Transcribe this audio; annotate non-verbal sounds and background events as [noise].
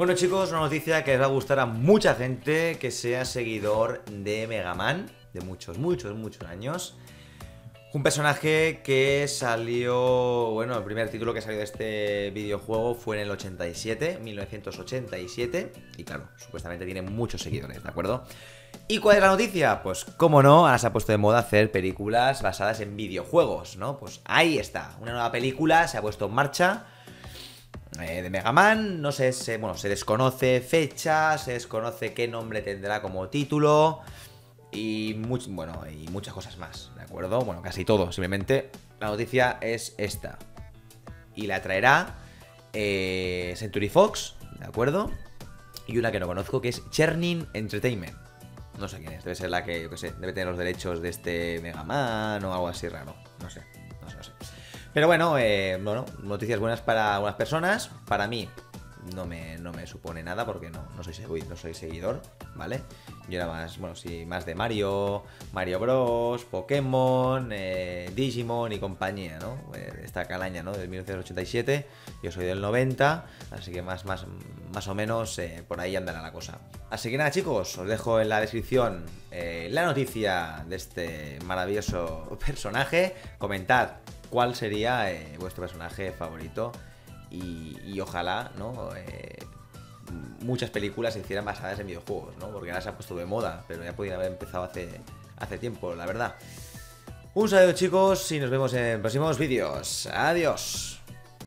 Bueno chicos, una noticia que les va a gustar a mucha gente que sea seguidor de Mega Man, de muchos, muchos, muchos años. Un personaje que salió, bueno, el primer título que salió de este videojuego fue en el 87, 1987, y claro, supuestamente tiene muchos seguidores, ¿de acuerdo? ¿Y cuál es la noticia? Pues, como no, ahora se ha puesto de moda hacer películas basadas en videojuegos, ¿no? Pues ahí está, una nueva película se ha puesto en marcha eh, de Mega Man, no sé, se, bueno, se desconoce fecha, se desconoce qué nombre tendrá como título y, bueno, y muchas cosas más, ¿de acuerdo? Bueno, casi todo, simplemente la noticia es esta. Y la traerá eh, Century Fox, ¿de acuerdo? Y una que no conozco que es Chernin Entertainment. No sé quién es, debe ser la que, yo qué sé, debe tener los derechos de este Mega Man o algo así raro, no sé, no sé, no sé. Pero bueno, eh, bueno, noticias buenas para algunas personas. Para mí no me, no me supone nada porque no, no, soy, no soy seguidor, ¿vale? Yo era más, bueno, sí, más de Mario, Mario Bros, Pokémon, eh, Digimon y compañía, ¿no? Eh, esta calaña, ¿no? De 1987, yo soy del 90, así que más, más, más o menos por ahí andará la cosa. Así que nada chicos, os dejo en la descripción la noticia de este maravilloso [laughs] personaje, comentad cuál sería eh, vuestro personaje favorito y, ojalá, ¿no? Eh, muchas películas se hicieran basadas en videojuegos, ¿no? Porque ahora se ha puesto de moda, pero ya podría haber empezado hace, hace tiempo, la verdad. Un saludo chicos y nos vemos en próximos vídeos. Adiós.